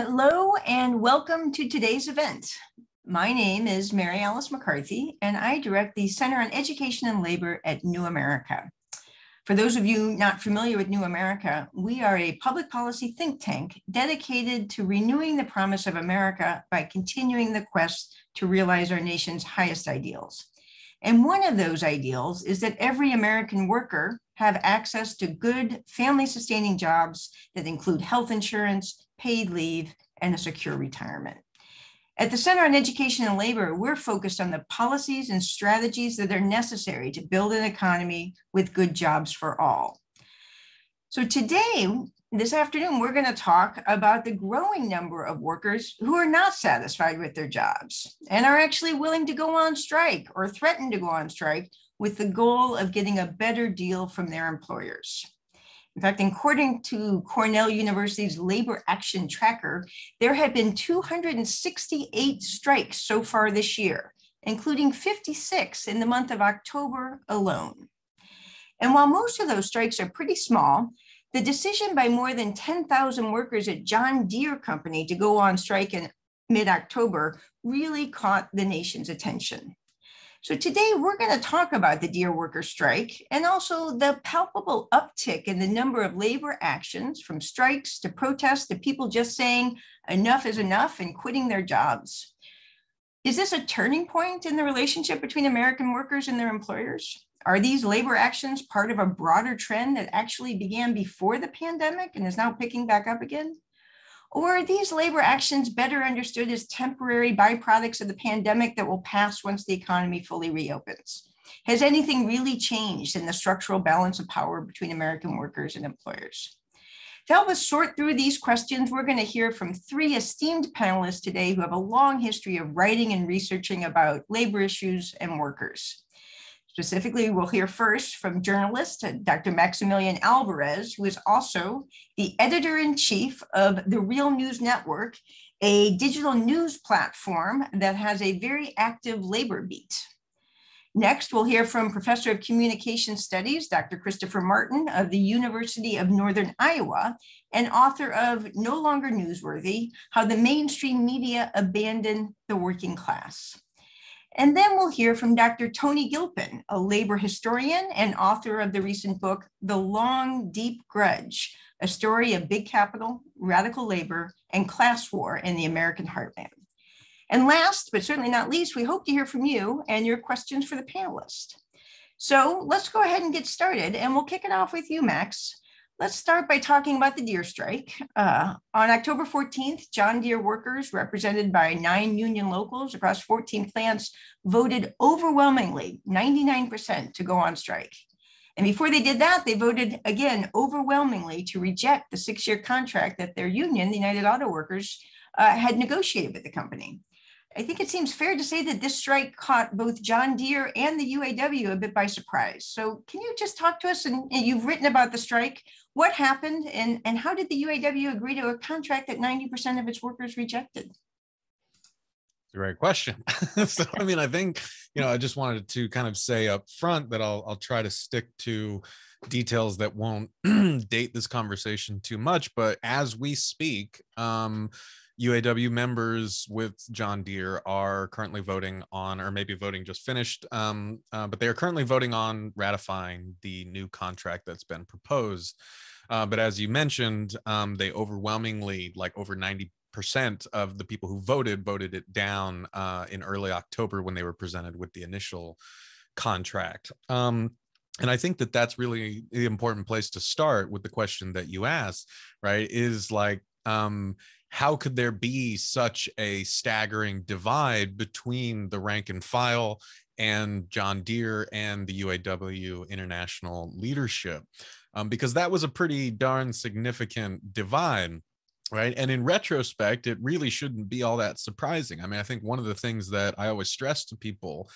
Hello and welcome to today's event. My name is Mary Alice McCarthy, and I direct the Center on Education and Labor at New America. For those of you not familiar with New America, we are a public policy think tank dedicated to renewing the promise of America by continuing the quest to realize our nation's highest ideals. And one of those ideals is that every American worker have access to good family sustaining jobs that include health insurance, paid leave, and a secure retirement. At the Center on Education and Labor, we're focused on the policies and strategies that are necessary to build an economy with good jobs for all. So today, this afternoon, we're going to talk about the growing number of workers who are not satisfied with their jobs and are actually willing to go on strike or threaten to go on strike with the goal of getting a better deal from their employers. In fact, according to Cornell University's Labor Action Tracker, there have been 268 strikes so far this year, including 56 in the month of October alone. And while most of those strikes are pretty small, the decision by more than 10,000 workers at John Deere Company to go on strike in mid October really caught the nation's attention. So today we're going to talk about the Deere worker strike and also the palpable uptick in the number of labor actions from strikes to protests to people just saying enough is enough and quitting their jobs. Is this a turning point in the relationship between American workers and their employers? Are these labor actions part of a broader trend that actually began before the pandemic and is now picking back up again? Or are these labor actions better understood as temporary byproducts of the pandemic that will pass once the economy fully reopens? Has anything really changed in the structural balance of power between American workers and employers? To help us sort through these questions, we're going to hear from three esteemed panelists today who have a long history of writing and researching about labor issues and workers. Specifically, we'll hear first from journalist Dr. Maximillian Alvarez, who is also the editor in chief of the Real News Network, a digital news platform that has a very active labor beat. Next, we'll hear from Professor of Communication Studies, Dr. Christopher Martin of the University of Northern Iowa, and author of No Longer Newsworthy How the Mainstream Media Abandoned the Working Class. And then we'll hear from Dr. Toni Gilpin, a labor historian and author of the recent book, The Long, Deep Grudge, a story of big capital, radical labor, and class war in the American heartland. And last, but certainly not least, we hope to hear from you and your questions for the panelists. So let's go ahead and get started, and we'll kick it off with you, Max. Let's start by talking about the Deere strike. Uh, on October 14th, John Deere workers, represented by nine union locals across 14 plants, voted overwhelmingly, 99%, to go on strike. And before they did that, they voted again overwhelmingly to reject the six year contract that their union, the United Auto Workers, uh, had negotiated with the company. I think it seems fair to say that this strike caught both John Deere and the UAW a bit by surprise. So, can you just talk to us? And, you've written about the strike. What happened, and, and how did the UAW agree to a contract that 90% of its workers rejected? It's a great question. so, I mean, I think, you know, I just wanted to kind of say up front that I'll, I'll try to stick to details that won't date this conversation too much. But as we speak, um, UAW members with John Deere are currently voting on, or maybe voting just finished, um, uh, but they are currently voting on ratifying the new contract that's been proposed. Uh, but as you mentioned, um, they overwhelmingly, like over 90 percent of the people who voted voted it down uh, in early October when they were presented with the initial contract. Um, and I think that that's really the important place to start with the question that you asked, right? Is like, um, how could there be such a staggering divide between the rank and file and John Deere and the UAW international leadership? Um, because that was a pretty darn significant divide. Right. And in retrospect, it really shouldn't be all that surprising. I mean, I think one of the things that I always stress to people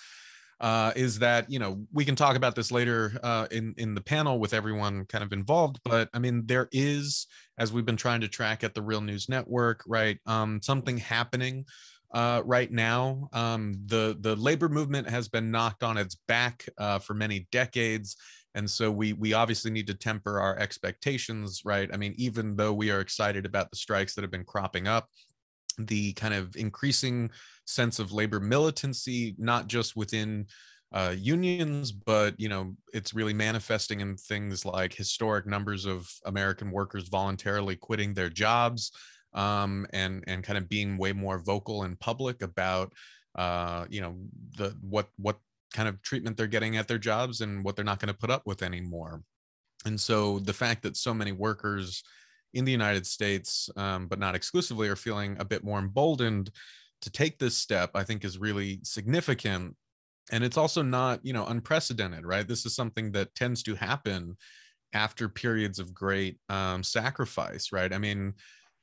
uh, is that you know we can talk about this later uh, in in the panel with everyone kind of involved. But I mean, there is, as we've been trying to track at the Real News Network, right, um, something happening uh, right now. Um, the the labor movement has been knocked on its back uh, for many decades, and so we we obviously need to temper our expectations, right? I mean, even though we are excited about the strikes that have been cropping up, the kind of increasing sense of labor militancy, not just within uh, unions, but you know it's really manifesting in things like historic numbers of American workers voluntarily quitting their jobs um, and and kind of being way more vocal in public about uh, you know the what what kind of treatment they're getting at their jobs and what they're not going to put up with anymore. And so the fact that so many workers in the United States, um, but not exclusively, are feeling a bit more emboldened to take this step, I think is really significant. And it's also not, you know, unprecedented, right? This is something that tends to happen after periods of great um, sacrifice, right? I mean,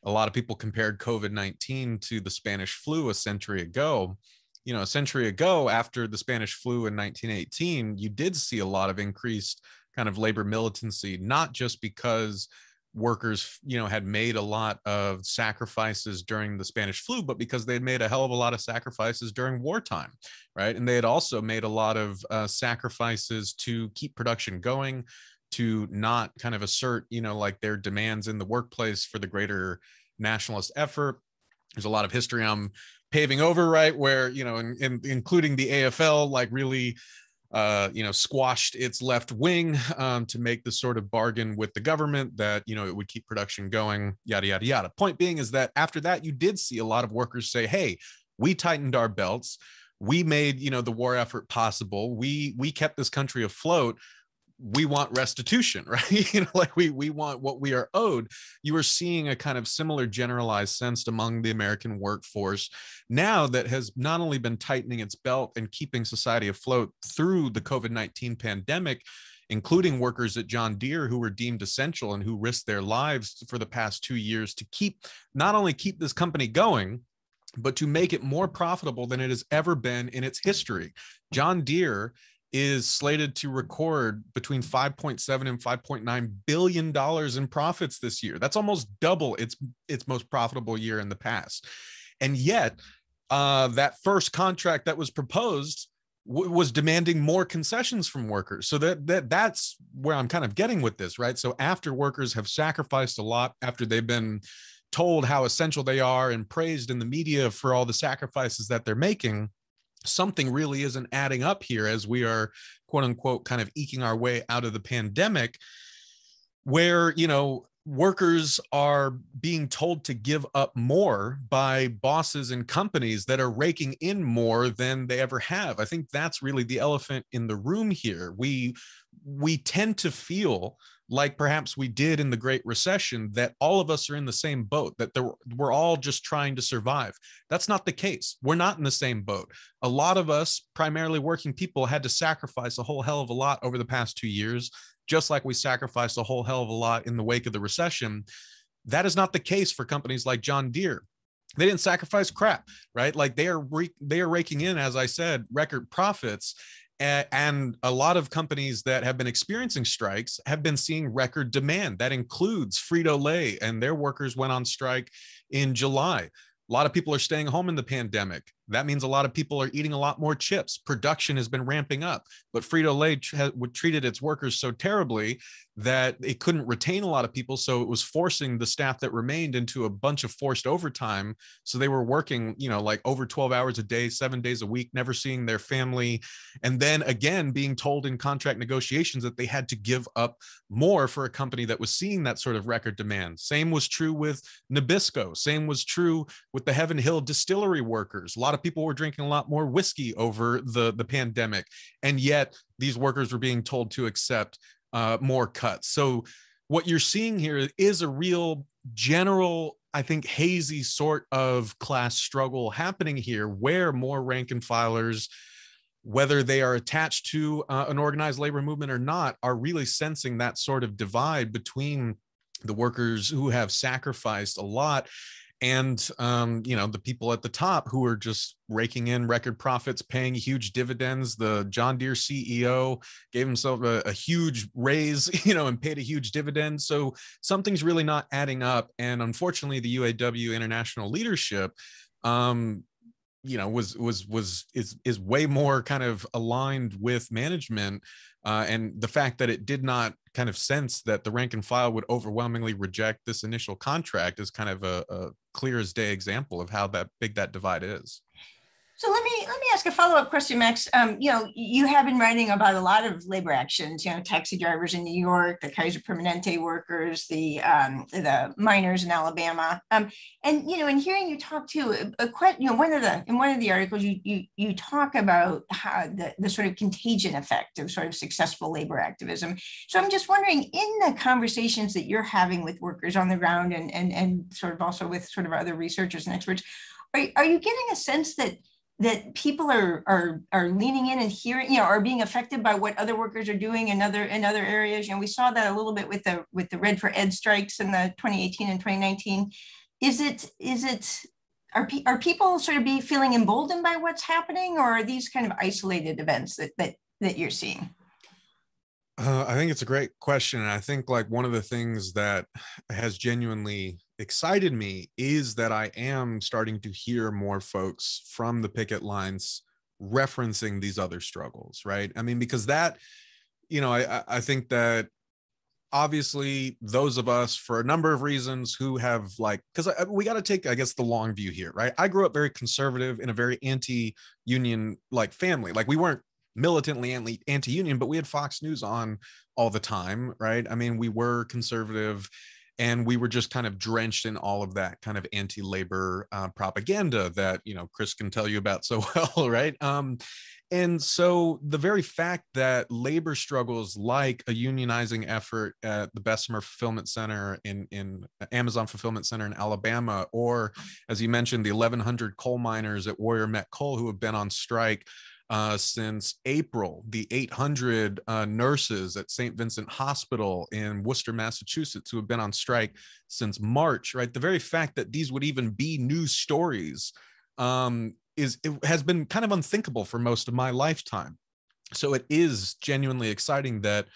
a lot of people compared COVID 19 to the Spanish flu a century ago. You know, a century ago, after the Spanish flu in 1918, you did see a lot of increased kind of labor militancy, not just because workers you know had made a lot of sacrifices during the spanish flu but because they had made a hell of a lot of sacrifices during wartime right and they had also made a lot of uh, sacrifices to keep production going to not kind of assert, you know, like their demands in the workplace for the greater nationalist effort. There's a lot of history I'm paving over, right? Where, you know, in, in, including the AFL, like really, uh, you know, squashed its left wing um, to make the sort of bargain with the government that, you know, it would keep production going, yada, yada, yada. Point being is that after that, you did see a lot of workers say, hey, we tightened our belts. We made, you know, the war effort possible. We we kept this country afloat we want restitution right you know like we we want what we are owed you are seeing a kind of similar generalized sense among the american workforce now that has not only been tightening its belt and keeping society afloat through the covid-19 pandemic including workers at John Deere who were deemed essential and who risked their lives for the past 2 years to keep not only keep this company going but to make it more profitable than it has ever been in its history. John Deere is slated to record between 5.7 and 5.9 billion dollars in profits this year. That's almost double its its most profitable year in the past. And yet, uh, that first contract that was proposed w- was demanding more concessions from workers. So that that that's where I'm kind of getting with this, right? So after workers have sacrificed a lot, after they've been told how essential they are and praised in the media for all the sacrifices that they're making something really isn't adding up here as we are quote unquote kind of eking our way out of the pandemic where you know workers are being told to give up more by bosses and companies that are raking in more than they ever have. I think that's really the elephant in the room here. We we tend to feel like perhaps we did in the Great Recession, that all of us are in the same boat, that there, we're all just trying to survive. That's not the case. We're not in the same boat. A lot of us, primarily working people, had to sacrifice a whole hell of a lot over the past two years, just like we sacrificed a whole hell of a lot in the wake of the recession. That is not the case for companies like John Deere they didn't sacrifice crap right like they are re- they are raking in as i said record profits and a lot of companies that have been experiencing strikes have been seeing record demand. That includes Frito Lay, and their workers went on strike in July. A lot of people are staying home in the pandemic. That means a lot of people are eating a lot more chips. Production has been ramping up, but Frito Lay treated its workers so terribly that it couldn't retain a lot of people. So it was forcing the staff that remained into a bunch of forced overtime. So they were working, you know, like over 12 hours a day, seven days a week, never seeing their family. And then again, being told in contract negotiations that they had to give up more for a company that was seeing that sort of record demand. Same was true with Nabisco. Same was true with the Heaven Hill distillery workers. A lot of people were drinking a lot more whiskey over the, the pandemic. And yet these workers were being told to accept uh, more cuts. So what you're seeing here is a real general, I think, hazy sort of class struggle happening here, where more rank and filers, whether they are attached to uh, an organized labor movement or not, are really sensing that sort of divide between the workers who have sacrificed a lot and um, you know the people at the top who are just raking in record profits paying huge dividends. The john deere ceo gave himself a, a, huge raise you know and paid a huge dividend. So something's really not adding up. And unfortunately the uaw international leadership um, you know was was was is is way more kind of aligned with management uh, and the fact that it did not kind of sense that the rank and file would overwhelmingly reject this initial contract is kind of a, a clear as day example of how that big that divide is so let me let me ask a follow up question, Max. Um, you know, you have been writing about a lot of labor actions. You know, taxi drivers in New York, the Kaiser Permanente workers, the um, the miners in Alabama. Um, and you know, in hearing you talk too, a, a you know, one of the in one of the articles you you you talk about how the the sort of contagion effect of sort of successful labor activism. So I'm just wondering, in the conversations that you're having with workers on the ground and and and sort of also with sort of other researchers and experts, are are you getting a sense that that people are are are leaning in and hearing, you know, are being affected by what other workers are doing in other in other areas. You know, we saw that a little bit with the with the Red for Ed strikes in the 2018 and 2019. Is it is it are, are people sort of be feeling emboldened by what's happening or are these kind of isolated events that that that you're seeing? Uh, I think it's a great question. And I think like one of the things that has genuinely excited me is that I am starting to hear more folks from the picket lines referencing these other struggles, right? I mean, because that, you know, I, I think that obviously those of us for a number of reasons who have like because we got to take i guess the long view here right? I grew up very conservative in a very anti-union like family. Like we weren't militantly anti-union but we had fox news on all the time right? I mean we were conservative and we were just kind of drenched in all of that kind of anti-labor uh, propaganda that you know chris can tell you about so well right? Um, and so the very fact that labor struggles like a unionizing effort at the bessemer fulfillment center in, in amazon fulfillment center in alabama or as you mentioned the 1100 coal miners at warrior met coal who have been on strike uh, since April. The 800 uh, nurses at St. Vincent Hospital in Worcester, Massachusetts, who have been on strike since March, right? The very fact that these would even be news stories um, is it has been kind of unthinkable for most of my lifetime. So it is genuinely exciting that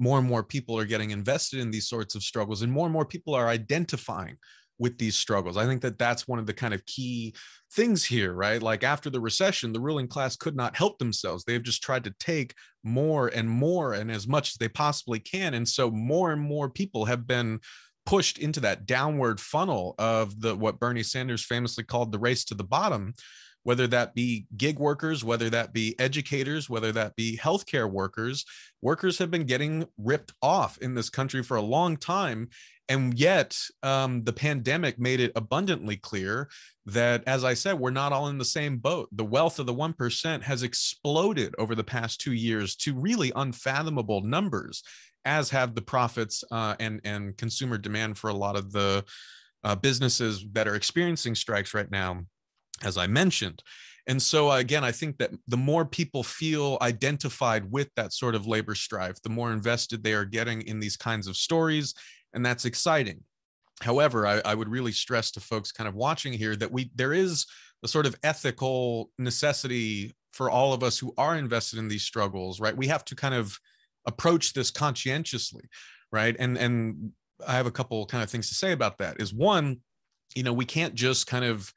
more and more people are getting invested in these sorts of struggles and more and more people are identifying with these struggles. I think that that's one of the kind of key things here, right? Like after the recession, the ruling class could not help themselves. They've just tried to take more and more and as much as they possibly can. And so more and more people have been pushed into that downward funnel of the what Bernie Sanders famously called the race to the bottom whether that be gig workers, whether that be educators, whether that be healthcare workers. Workers have been getting ripped off in this country for a long time. And yet, um, the pandemic made it abundantly clear that, as I said, we're not all in the same boat. The wealth of the 1% has exploded over the past two years to really unfathomable numbers, as have the profits uh, and, and consumer demand for a lot of the uh, businesses that are experiencing strikes right now, as I mentioned. And so, again, I think that the more people feel identified with that sort of labor strife, the more invested they are getting in these kinds of stories and that's exciting. However, I, I would really stress to folks kind of watching here that we there is a sort of ethical necessity for all of us who are invested in these struggles, right? We have to kind of approach this conscientiously, right? And and I have a couple kind of things to say about that. Is one, you know, we can't just kind of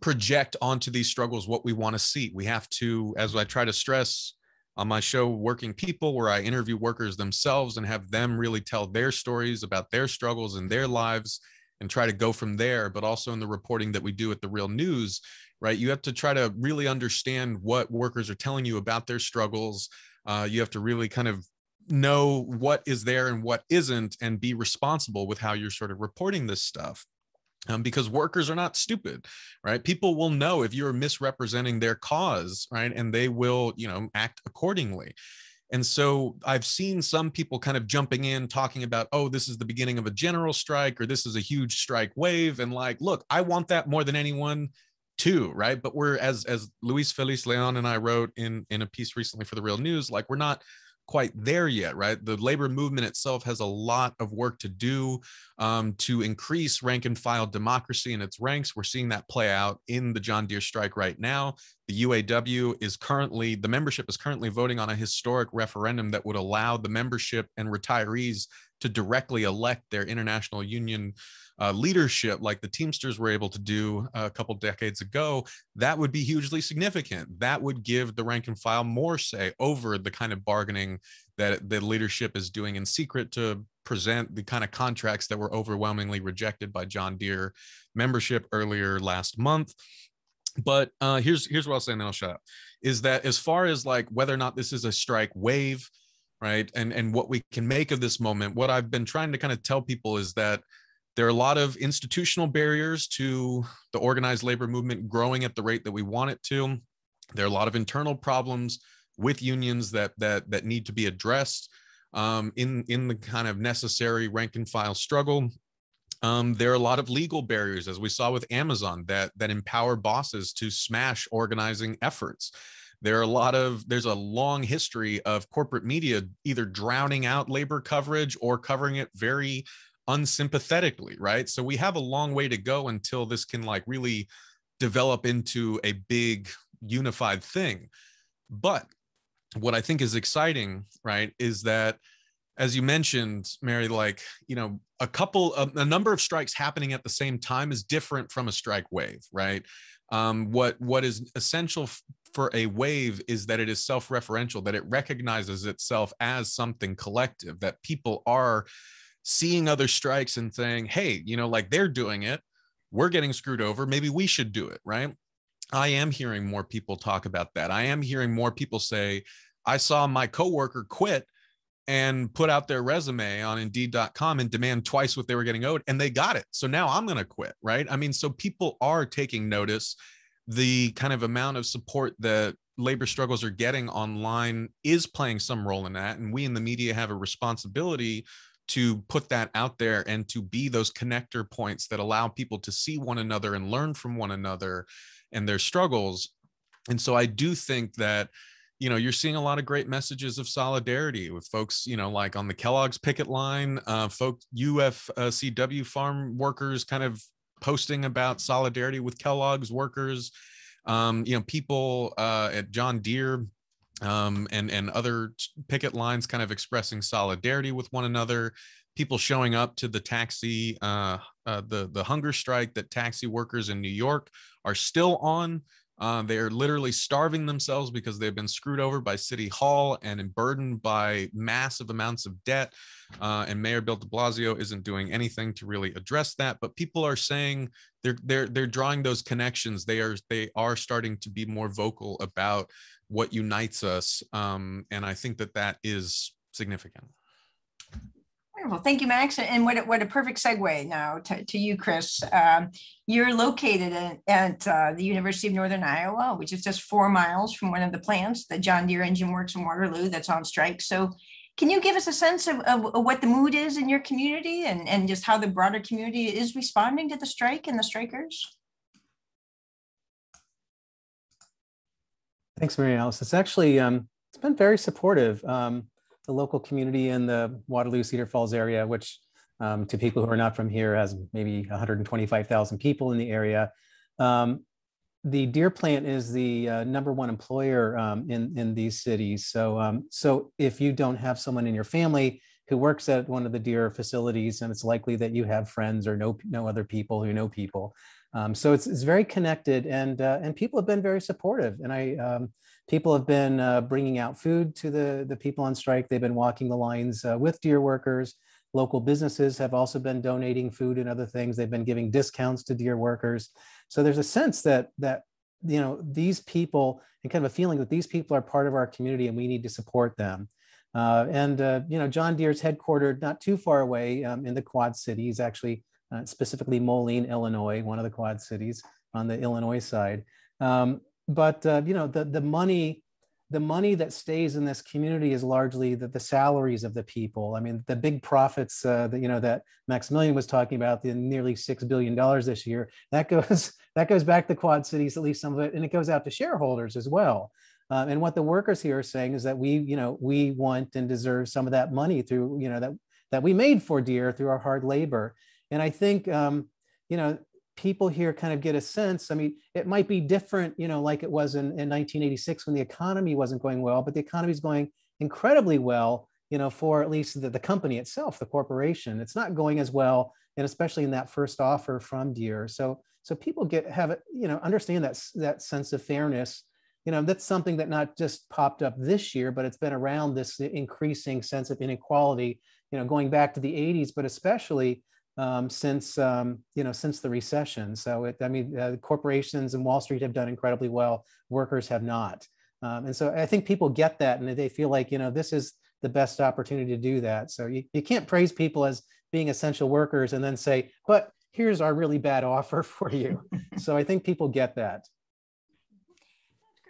project onto these struggles what we want to see. We have to, as I try to stress, on my show working people where i interview workers themselves and have them really tell their stories about their struggles and their lives and try to go from there but also in the reporting that we do at the real news right? You have to try to really understand what workers are telling you about their struggles. Uh, you have to really kind of know what is there and what isn't and be responsible with how you're sort of reporting this stuff um, because workers are not stupid right? People will know if you're misrepresenting their cause right? And they will you know act accordingly. And so i've seen some people kind of jumping in talking about oh this is the beginning of a general strike or this is a huge strike wave and like look i want that more than anyone too right? But we're as as luis feliz leon and i wrote in in a piece recently for the real news like we're not quite there yet, right? The labor movement itself has a lot of work to do um, to increase rank and file democracy in its ranks. We're seeing that play out in the John Deere strike right now. The UAW is currently, the membership is currently voting on a historic referendum that would allow the membership and retirees to directly elect their international union uh, leadership like the Teamsters were able to do a couple decades ago, that would be hugely significant. That would give the rank and file more say over the kind of bargaining that the leadership is doing in secret to present the kind of contracts that were overwhelmingly rejected by John Deere membership earlier last month. But uh, here's here's what I'll say, and then I'll shut up. Is that as far as like whether or not this is a strike wave, right? And and what we can make of this moment, what I've been trying to kind of tell people is that there are a lot of institutional barriers to the organized labor movement growing at the rate that we want it to. There are a lot of internal problems with unions that that that need to be addressed um, in in the kind of necessary rank and file struggle. Um, there are a lot of legal barriers, as we saw with Amazon, that that empower bosses to smash organizing efforts. There are a lot of there's a long history of corporate media either drowning out labor coverage or covering it very unsympathetically, right? So we have a long way to go until this can like really develop into a big unified thing. But what I think is exciting, right, is that as you mentioned, Mary, like, you know, a couple of a number of strikes happening at the same time is different from a strike wave, right? Um, what what is essential for a wave is that it is self-referential, that it recognizes itself as something collective, that people are seeing other strikes and saying, hey, you know, like they're doing it, we're getting screwed over. Maybe we should do it, right? I am hearing more people talk about that. I am hearing more people say, I saw my coworker quit and put out their resume on indeed.com and demand twice what they were getting owed and they got it. So now I'm going to quit, right? I mean, so people are taking notice. The kind of amount of support that labor struggles are getting online is playing some role in that and we in the media have a responsibility to put that out there and to be those connector points that allow people to see one another and learn from one another and their struggles. And so I do think that you know you're seeing a lot of great messages of solidarity with folks you know like on the kellogg's picket line uh folks ufcw farm workers kind of posting about solidarity with kellogg's workers um you know people uh at john deere um, and and other picket lines kind of expressing solidarity with one another people showing up to the taxi uh, uh, the the hunger strike that taxi workers in new york are still on uh, they are literally starving themselves because they've been screwed over by City Hall and burdened by massive amounts of debt. Uh, and Mayor Bill De Blasio isn't doing anything to really address that. But people are saying they're they're they're drawing those connections. They are they are starting to be more vocal about what unites us. Um, and I think that that is significant. Wonderful. Thank you, Max. And what a, what a perfect segue now to, to you, Chris. Um, you're located in, at uh, the University of Northern Iowa, which is just four miles from one of the plants, the John Deere Engine Works in Waterloo, that's on strike. So, can you give us a sense of, of, of what the mood is in your community and, and just how the broader community is responding to the strike and the strikers? Thanks, Mary Alice. It's actually um, it's been very supportive. Um, the local community in the Waterloo Cedar Falls area, which um, to people who are not from here has maybe 125,000 people in the area. Um, the Deere plant is the uh, number one employer um, in in these cities. So um, so if you don't have someone in your family who works at one of the Deere facilities, and it's likely that you have friends or know know other people who know people. Um, so it's, it's very connected and, uh, and people have been very supportive. And I, um, people have been uh, bringing out food to the, the people on strike. They've been walking the lines uh, with Deere workers. Local businesses have also been donating food and other things. They've been giving discounts to Deere workers. So there's a sense that, that you know, these people and kind of a feeling that these people are part of our community and we need to support them. Uh, and, uh, you know, John Deere's headquartered not too far away um, in the Quad Cities, actually uh, specifically Moline, Illinois, one of the Quad Cities on the Illinois side. Um, but uh, you know, the the money, the money that stays in this community is largely the, the salaries of the people. I mean, the big profits uh, that you know that Maximillian was talking about, the nearly six billion dollars this year, that goes that goes back to Quad Cities, at least some of it, and it goes out to shareholders as well. Uh, and what the workers here are saying is that we, you know, we want and deserve some of that money through, you know, that that we made for Deere through our hard labor. And I think, um, you know, people here kind of get a sense. I mean, it might be different, you know, like it was in, in 1986 when the economy wasn't going well, but the economy is going incredibly well, you know, for at least the, the company itself, the corporation. It's not going as well, and especially in that first offer from Deere. So, so people get have you know, understand that that sense of fairness. You know, that's something that not just popped up this year, but it's been around this increasing sense of inequality. You know, going back to the 80s, but especially um, since um, you know since the recession. So it, I mean, uh, corporations and Wall Street have done incredibly well. Workers have not, um, and so I think people get that, and they feel like you know this is the best opportunity to do that. So you, you can't praise people as being essential workers and then say, but here's our really bad offer for you. so I think people get that.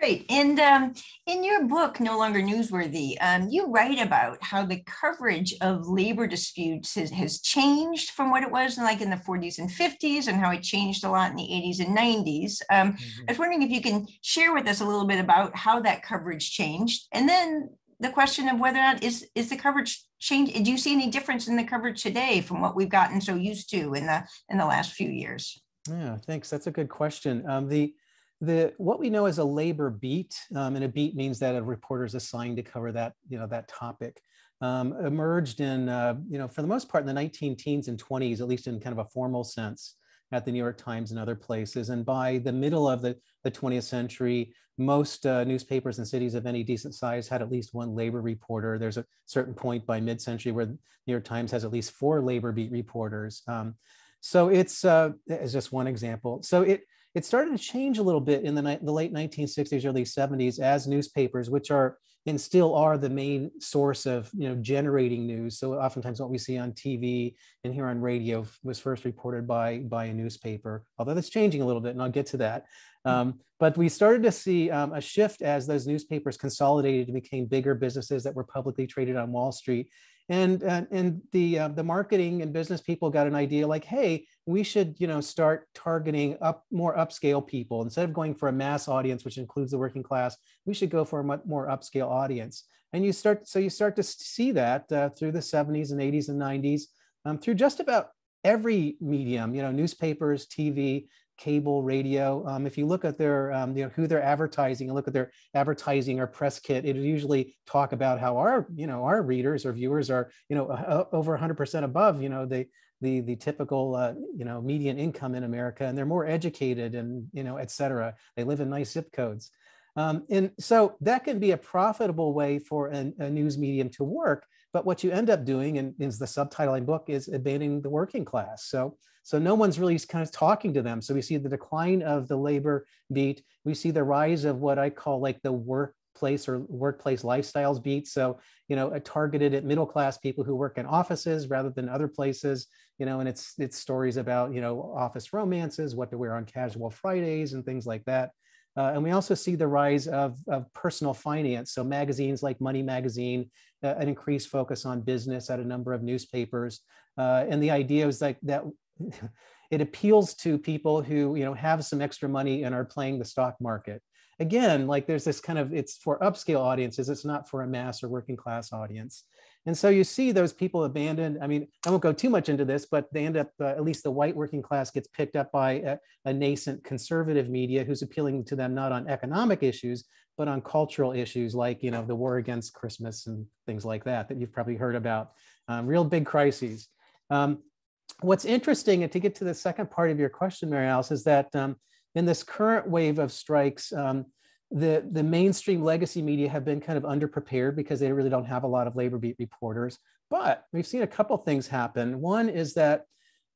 Great. And um, in your book, No Longer Newsworthy, um, you write about how the coverage of labor disputes has, has, changed from what it was in like in the 40s and 50s and how it changed a lot in the 80s and 90s. Um, mm-hmm. I was wondering if you can share with us a little bit about how that coverage changed. And then the question of whether or not is, is the coverage change? Do you see any difference in the coverage today from what we've gotten so used to in the in the last few years? Yeah, thanks. That's a good question. Um, the the what we know as a labor beat, um, and a beat means that a reporter is assigned to cover that you know that topic, um, emerged in uh, you know for the most part in the 19 teens and 20s, at least in kind of a formal sense at the New York Times and other places. And by the middle of the, the 20th century, most uh, newspapers and cities of any decent size had at least one labor reporter. There's a certain point by mid-century where the New York Times has at least four labor beat reporters. Um, so it's, uh, it's just one example. So it it started to change a little bit in the, the late 1960s, early 70s as newspapers, which are and still are the main source of you know generating news. So oftentimes what we see on TV and hear on radio was first reported by by a newspaper, although that's changing a little bit, and I'll get to that. Um, but we started to see um, a shift as those newspapers consolidated and became bigger businesses that were publicly traded on Wall Street and and, and the uh, the marketing and business people got an idea like hey we should you know start targeting up more upscale people. Instead of going for a mass audience which includes the working class we should go for a much more upscale audience. And you start so you start to see that uh, through the 70s and 80s and 90s um, through just about every medium you know newspapers tv cable, radio. Um, if you look at their, um, you know, who they're advertising and look at their advertising or press kit, it usually talk about how our, you know, our readers or viewers are, you know, uh, over 100% above, you know, the the the typical, uh, you know, median income in America, and they're more educated and, you know, et cetera. They live in nice zip codes. Um, and so that can be a profitable way for an, a news medium to work. But what you end up doing, and is the subtitle subtitling book, is abandoning the working class. So, so no one's really kind of talking to them. So we see the decline of the labor beat. We see the rise of what I call like the workplace or workplace lifestyles beat. So, you know, targeted at middle class people who work in offices rather than other places, you know, and it's it's stories about, you know, office romances, what to wear on casual Fridays and things like that. Uh, and we also see the rise of, of personal finance. So magazines like Money Magazine, uh, an increased focus on business at a number of newspapers. Uh, and the idea is like that it appeals to people who you know have some extra money and are playing the stock market. Again, like there's this kind of it's for upscale audiences, it's not for a mass or working class audience. And so you see those people abandoned. I mean, I won't go too much into this, but they end up, uh, at least the white working class gets picked up by a, a, nascent conservative media who's appealing to them not on economic issues, but on cultural issues like, you know, the war against Christmas and things like that, that you've probably heard about. Um, real big crises. Um, what's interesting, and to get to the second part of your question, Mary Alice, is that um, in this current wave of strikes, um, the, the mainstream legacy media have been kind of underprepared because they really don't have a lot of labor beat reporters. But we've seen a couple things happen. One is that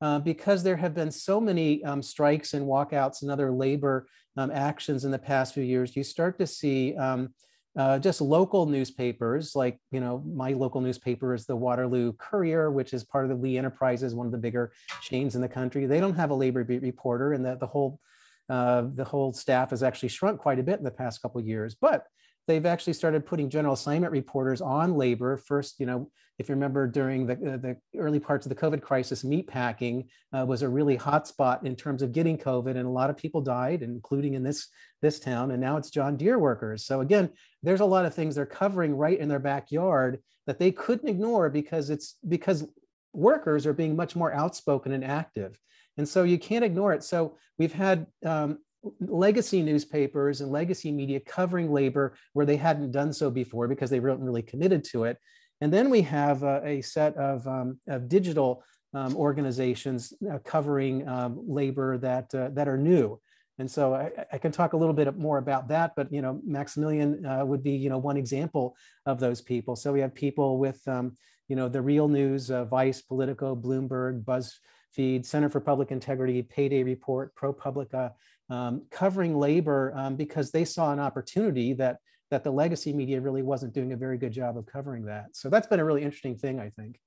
uh, because there have been so many um, strikes and walkouts and other labor um, actions in the past few years, you start to see um, uh, just local newspapers, like you know, my local newspaper is the Waterloo Courier, which is part of the Lee Enterprises, one of the bigger chains in the country. They don't have a labor beat reporter, and the, the whole uh, the whole staff has actually shrunk quite a bit in the past couple years, but they've actually started putting general assignment reporters on labor. First, you know, if you remember during the, uh, the early parts of the COVID crisis, meatpacking uh, was a really hot spot in terms of getting COVID, and a lot of people died, including in this, this town. And now it's John Deere workers. So again, there's a lot of things they're covering right in their backyard that they couldn't ignore because it's because workers are being much more outspoken and active. And so you can't ignore it. So we've had um, legacy newspapers and legacy media covering labor where they hadn't done so before because they weren't really committed to it. And then we have a, a set of, um, of digital um, organizations uh, covering um, labor that, uh, that are new. And so I, I, can talk a little bit more about that, but you know, Maximillian uh, would be you know one example of those people. So we have people with um, you know the Real News, uh, Vice, Politico, Bloomberg, BuzzFeed, Center for Public Integrity, Payday Report, ProPublica, um, covering labor um, because they saw an opportunity that that the legacy media really wasn't doing a very good job of covering that. So that's been a really interesting thing, I think.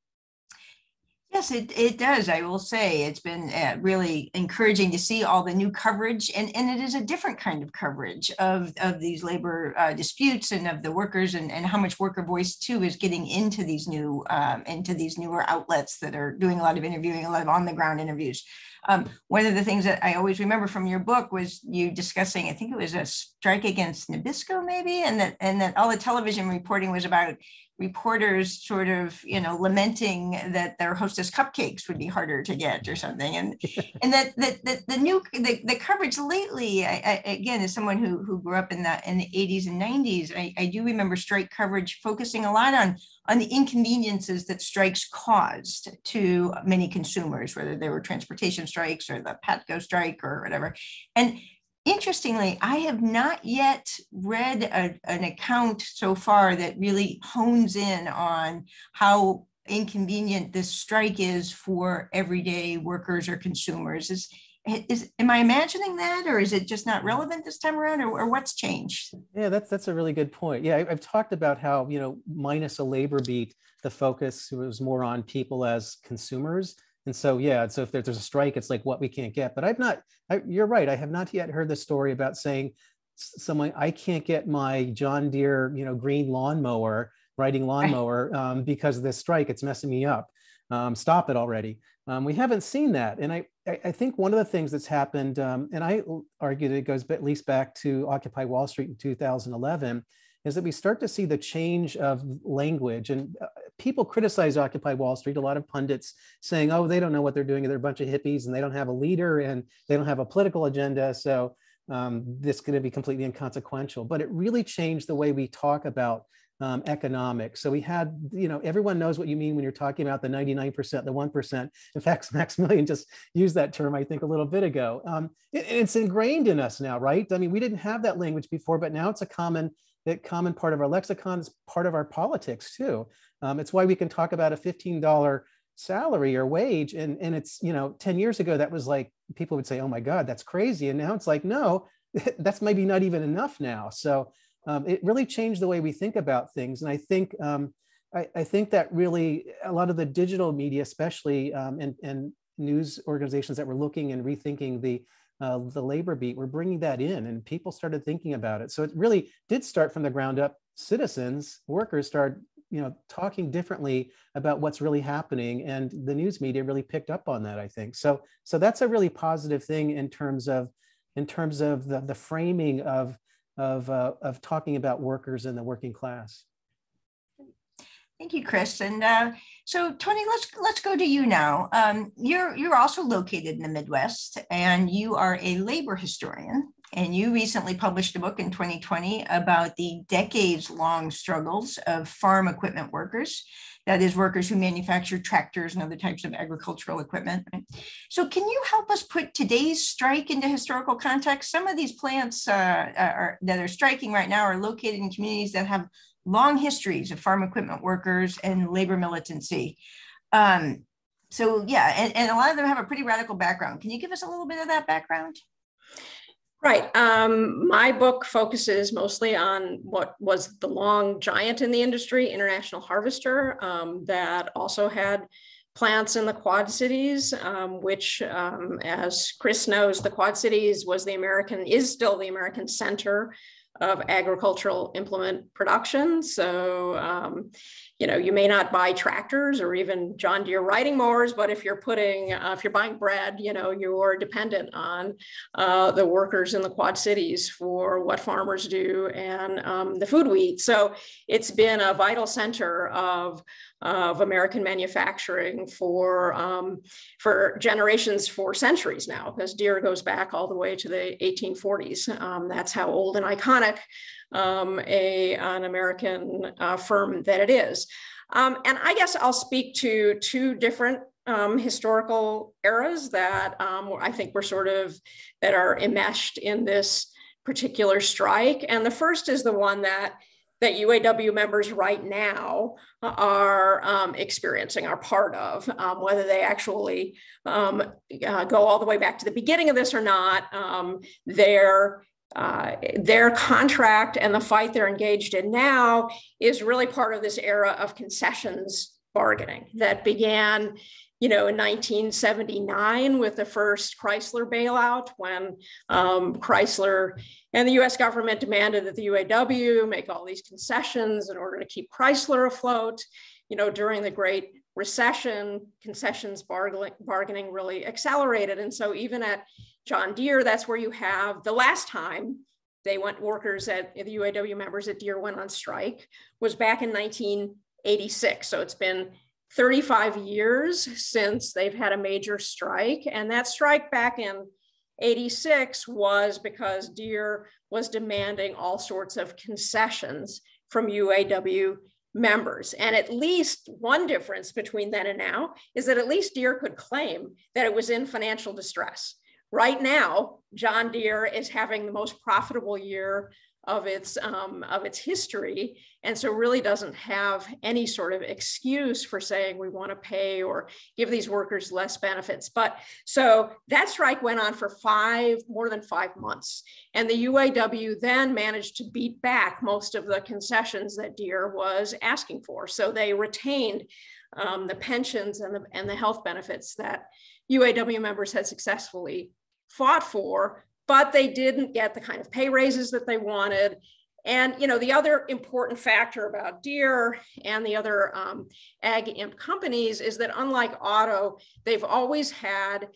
Yes, it, it does. I will say it's been uh, really encouraging to see all the new coverage, and, and it is a different kind of coverage of, of these labor uh, disputes and of the workers, and, and how much worker voice too is getting into these new um, into these newer outlets that are doing a lot of interviewing, a lot of on the ground interviews. Um, one of the things that I always remember from your book was you discussing, I think it was a strike against Nabisco, maybe, and that and that all the television reporting was about reporters sort of you know lamenting that their hostess cupcakes would be harder to get or something. And and that that, that the new the, the coverage lately I, I, again as someone who who grew up in that in the 80s and 90s I, I do remember strike coverage focusing a lot on on the inconveniences that strikes caused to many consumers whether they were transportation strikes or the patco strike or whatever and Interestingly, I have not yet read a, an account so far that really hones in on how inconvenient this strike is for everyday workers or consumers. Is, is am I imagining that, or is it just not relevant this time around, or, or what's changed? Yeah, that's that's a really good point. Yeah, I, I've talked about how you know minus a labor beat, the focus was more on people as consumers and so, yeah, so if there's a strike, it's like what we can't get. But I've not, I, you're right. I have not yet heard the story about saying someone, I can't get my John Deere, you know, green lawnmower, riding lawnmower um, because of this strike. It's messing me up. Um, stop it already. Um, we haven't seen that. And I, I think one of the things that's happened, um, and I argue that it goes at least back to Occupy Wall Street in 2011, is that we start to see the change of language. And uh, people criticize Occupy Wall Street, a lot of pundits saying, oh, they don't know what they're doing. They're a bunch of hippies and they don't have a leader and they don't have a political agenda. So um, this is going to be completely inconsequential. But it really changed the way we talk about um, economics. So we had, you know, everyone knows what you mean when you're talking about the 99%, the 1%. In fact, Maximillian just used that term, I think, a little bit ago. Um, it, it's ingrained in us now, right? I mean, we didn't have that language before, but now it's a common, that common part of our lexicon, it's part of our politics too. Um, it's why we can talk about a $15 salary or wage. And, and it's, you know, 10 years ago, that was like, people would say, oh my God, that's crazy. And now it's like, no, that's maybe not even enough now. So um, it really changed the way we think about things. And I think, um, I, I, think that really a lot of the digital media, especially um, and, and news organizations that were looking and rethinking the uh, the labor beat, were bringing that in, and people started thinking about it. So it really did start from the ground up. Citizens, workers, started you know talking differently about what's really happening and the news media really picked up on that i think so so that's a really positive thing in terms of in terms of the, the framing of of uh, of talking about workers and the working class Thank you, Chris. And uh, so, Toni, let's let's go to you now. Um, you're you're also located in the Midwest, and you are a labor historian. And you recently published a book in 2020 about the decades long struggles of farm equipment workers, that is, workers who manufacture tractors and other types of agricultural equipment. So, can you help us put today's strike into historical context? Some of these plants uh, are, that are striking right now are located in communities that have long histories of farm equipment workers and labor militancy. Um, so, yeah, and, and a lot of them have a pretty radical background. Can you give us a little bit of that background? Right. Um, my book focuses mostly on what was the long giant in the industry, International Harvester, um, that also had plants in the Quad Cities, um, which, um, as Chris knows, the Quad Cities was the American, is still the American center of agricultural implement production. So, um, you know, you may not buy tractors or even John Deere riding mowers, but if you're putting, uh, if you're buying bread, you know, you're dependent on uh, the workers in the Quad Cities for what farmers do and um, the food we eat. So it's been a vital center of of American manufacturing for, um, for generations, for centuries now, because Deere goes back all the way to the 1840s. Um, that's how old and iconic um, a, an American uh, firm that it is. Um, and I guess I'll speak to two different um, historical eras that um, I think were sort of that are enmeshed in this particular strike. And the first is the one that that UAW members right now are um, experiencing, are part of, um, whether they actually um, uh, go all the way back to the beginning of this or not, um, their uh, their contract and the fight they're engaged in now is really part of this era of concessions bargaining that began you know, in 1979 with the first Chrysler bailout, when um, Chrysler and the US government demanded that the UAW make all these concessions in order to keep Chrysler afloat. You know, during the Great Recession, concessions bargaining, bargaining really accelerated. And so even at John Deere, that's where you have the last time they went workers at the UAW members at Deere went on strike was back in 1986. So it's been 35 years since they've had a major strike. And that strike back in 86 was because Deere was demanding all sorts of concessions from UAW members. And at least one difference between then and now is that at least Deere could claim that it was in financial distress. Right now, John Deere is having the most profitable year of its um, of its history and so really doesn't have any sort of excuse for saying we want to pay or give these workers less benefits. But so that strike went on for five more than five months. And the uaw then managed to beat back most of the concessions that deere was asking for. So they retained um, the pensions and the, and the health benefits that uaw members had successfully fought for but they didn't get the kind of pay raises that they wanted. And you know the other important factor about Deere and the other um, ag imp companies is that unlike auto, they've always had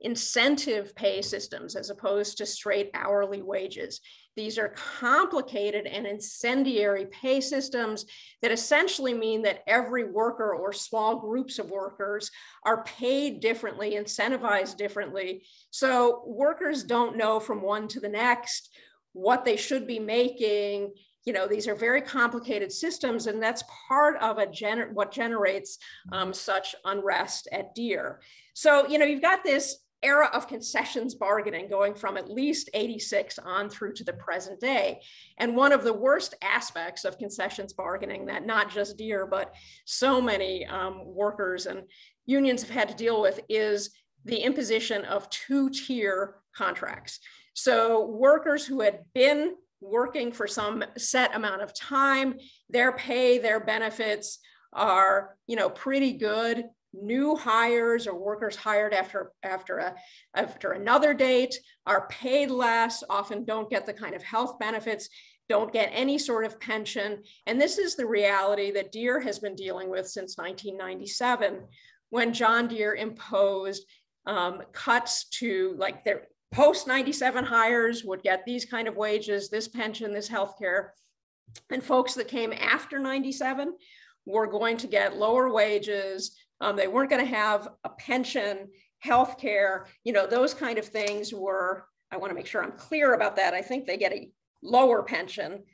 incentive pay systems as opposed to straight hourly wages. These are complicated and incendiary pay systems that essentially mean that every worker or small groups of workers are paid differently, incentivized differently. So workers don't know from one to the next what they should be making. You know, these are very complicated systems, and that's part of a gener- what generates um, such unrest at Deere. So, you know, you've got this era of concessions bargaining going from at least 86 on through to the present day. And one of the worst aspects of concessions bargaining that not just Deere, but so many um, workers and unions have had to deal with is the imposition of two tier contracts. So workers who had been working for some set amount of time, their pay, their benefits are, you know, pretty good new hires or workers hired after after a after another date are paid less often don't get the kind of health benefits don't get any sort of pension. And this is the reality that deere has been dealing with since 1997 when john deere imposed um, cuts to like their post 97 hires would get these kind of wages this pension this health care and folks that came after 97 were going to get lower wages um, they weren't going to have a pension, health care, you know, those kind of things were, I want to make sure I'm clear about that. I think they get a lower pension.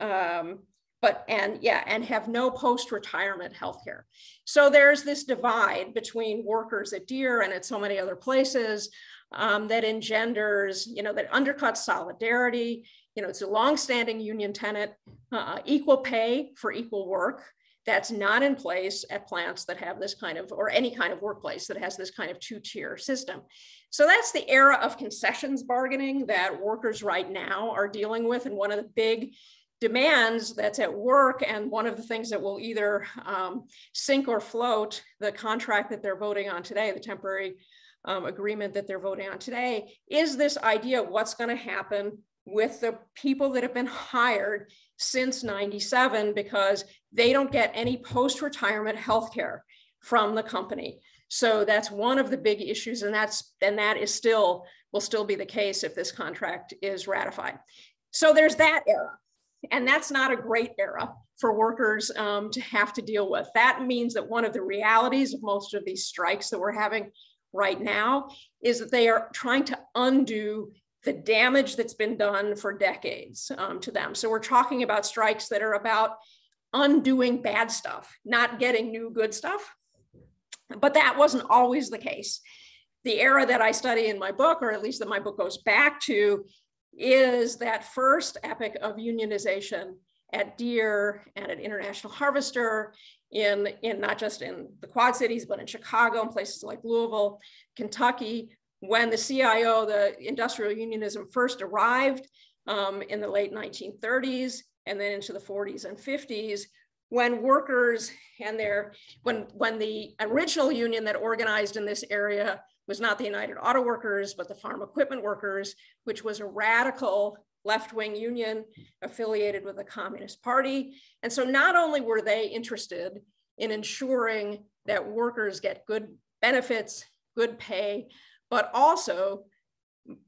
Um, but and yeah, and have no post-retirement health care. So there's this divide between workers at Deere and at so many other places um, that engenders, you know, that undercuts solidarity. You know, it's a long-standing union tenet, uh, equal pay for equal work. That's not in place at plants that have this kind of, or any kind of workplace that has this kind of two tier system. So that's the era of concessions bargaining that workers right now are dealing with. And one of the big demands that's at work and one of the things that will either um, sink or float the contract that they're voting on today, the temporary um, agreement that they're voting on today, is this idea of what's going to happen with the people that have been hired since 97 because they don't get any post-retirement health care from the company. So that's one of the big issues, and that's and that is still will still be the case if this contract is ratified. So there's that era. and that's not a great era for workers um, to have to deal with. That means that one of the realities of most of these strikes that we're having right now is that they are trying to undo the damage that's been done for decades um, to them. So we're talking about strikes that are about undoing bad stuff, not getting new good stuff. But that wasn't always the case. The era that I study in my book, or at least that my book goes back to, is that first epic of unionization at Deere and at International Harvester in, in not just in the Quad Cities, but in Chicago and places like Louisville, Kentucky, when the CIO, the industrial unionism first arrived um, in the late 1930s and then into the 40s and 50s, when workers and their, when, when the original union that organized in this area was not the United Auto Workers, but the Farm Equipment Workers, which was a radical left-wing union affiliated with the Communist Party. And so not only were they interested in ensuring that workers get good benefits, good pay, but also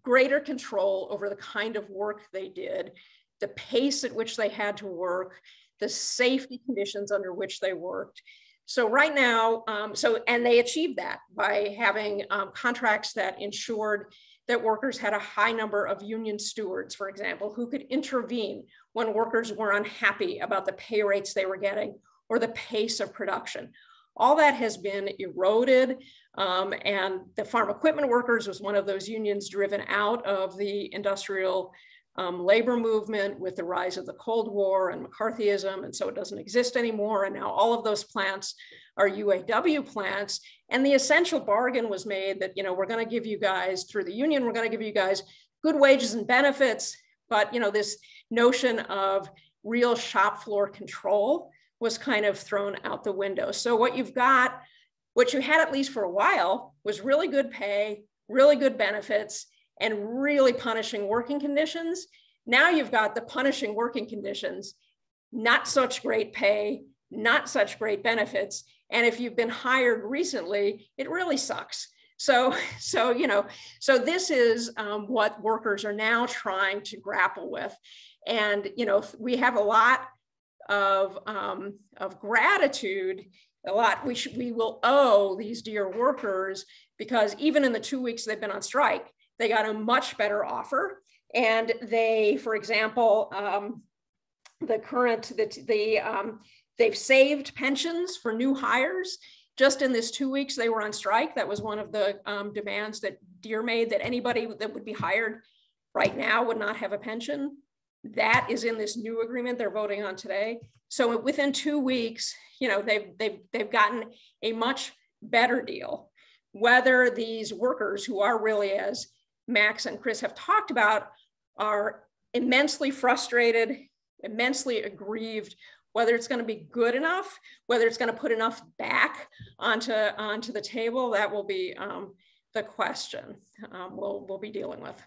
greater control over the kind of work they did, the pace at which they had to work, the safety conditions under which they worked. So right now, um, so and they achieved that by having um, contracts that ensured that workers had a high number of union stewards, for example, who could intervene when workers were unhappy about the pay rates they were getting or the pace of production. All that has been eroded. Um, and the farm equipment workers was one of those unions driven out of the industrial um, labor movement with the rise of the Cold War and McCarthyism. And so it doesn't exist anymore. And now all of those plants are UAW plants. And the essential bargain was made that, you know, we're going to give you guys through the union, we're going to give you guys good wages and benefits. But, you know, this notion of real shop floor control was kind of thrown out the window. So what you've got, what you had at least for a while was really good pay, really good benefits, and really punishing working conditions. Now you've got the punishing working conditions, not such great pay, not such great benefits. And if you've been hired recently, it really sucks. So, so you know, so this is um, what workers are now trying to grapple with. And you know, we have a lot of, um, of gratitude, a lot we, should, we will owe these Deere workers because even in the two weeks they've been on strike, they got a much better offer. And they, for example, um, the current, the, the um, they've saved pensions for new hires. Just in this two weeks they were on strike, that was one of the um, demands that Deere made that anybody that would be hired right now would not have a pension. That is in this new agreement they're voting on today. So within two weeks, you know, they've they've they've gotten a much better deal. Whether these workers who are really, as Max and Chris have talked about, are immensely frustrated, immensely aggrieved, whether it's going to be good enough, whether it's going to put enough back onto onto the table, that will be um, the question um, we'll we'll be dealing with.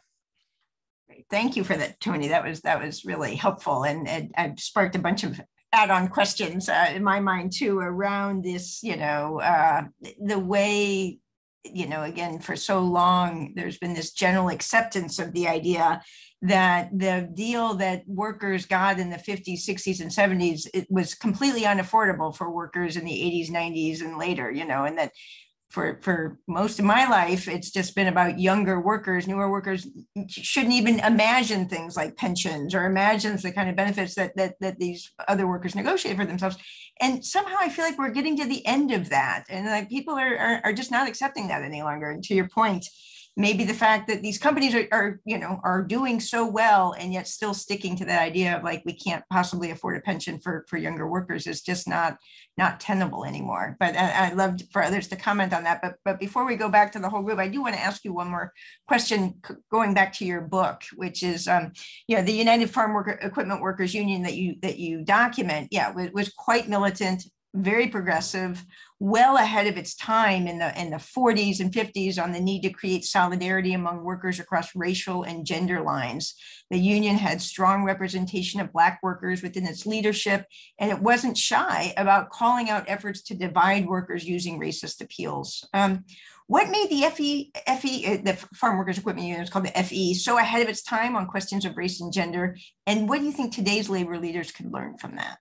Thank you for that, Toni. That was that was really helpful, and it, it sparked a bunch of add-on questions uh, in my mind too around this. You know, uh, the way you know again for so long there's been this general acceptance of the idea that the deal that workers got in the 50s 60s and 70s it was completely unaffordable for workers in the 80s 90s and later you know and that for for most of my life it's just been about younger workers newer workers. Shouldn't even imagine things like pensions or imagines the kind of benefits that that, that these other workers negotiate for themselves. And somehow i feel like we're getting to the end of that and like people are are, are just not accepting that any longer. And to your point maybe the fact that these companies are, are, you know are doing so well and yet still sticking to that idea of like we can't possibly afford a pension for for younger workers is just not not tenable anymore. But I, i'd love for others to comment on that. But but before we go back to the whole group i do want to ask you one more question going back to your book which is um you know the united farm worker equipment workers union that you that you document yeah was, was quite militant very progressive well ahead of its time in the in the 40s and 50s on the need to create solidarity among workers across racial and gender lines. The union had strong representation of black workers within its leadership, and it wasn't shy about calling out efforts to divide workers using racist appeals. Um, what made the FE, FE, uh, the Farm Workers Equipment Union, is called the FE, so ahead of its time on questions of race and gender? And what do you think today's labor leaders could learn from that?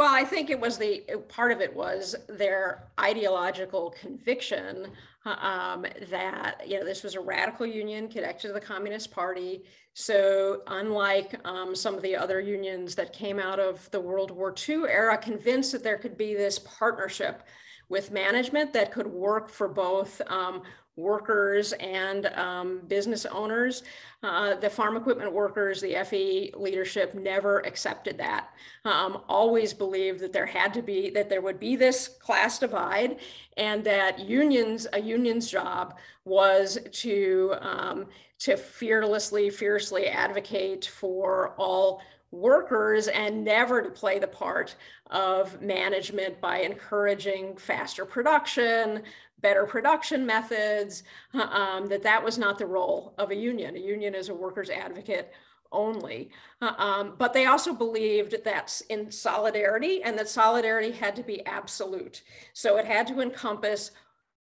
Well, I think it was the part of it was their ideological conviction um, that you know this was a radical union connected to the Communist Party. So unlike um, some of the other unions that came out of the World War II era, convinced that there could be this partnership with management that could work for both um, workers and um, business owners. Uh, the farm equipment workers, the FE leadership never accepted that. Um, always believed that there had to be, that there would be this class divide and that unions, a union's job was to, um, to fearlessly, fiercely advocate for all workers and never to play the part of management by encouraging faster production, better production methods, uh, um, that that was not the role of a union. A union is a workers advocate only. Uh, um, but they also believed that in solidarity and that solidarity had to be absolute. So it had to encompass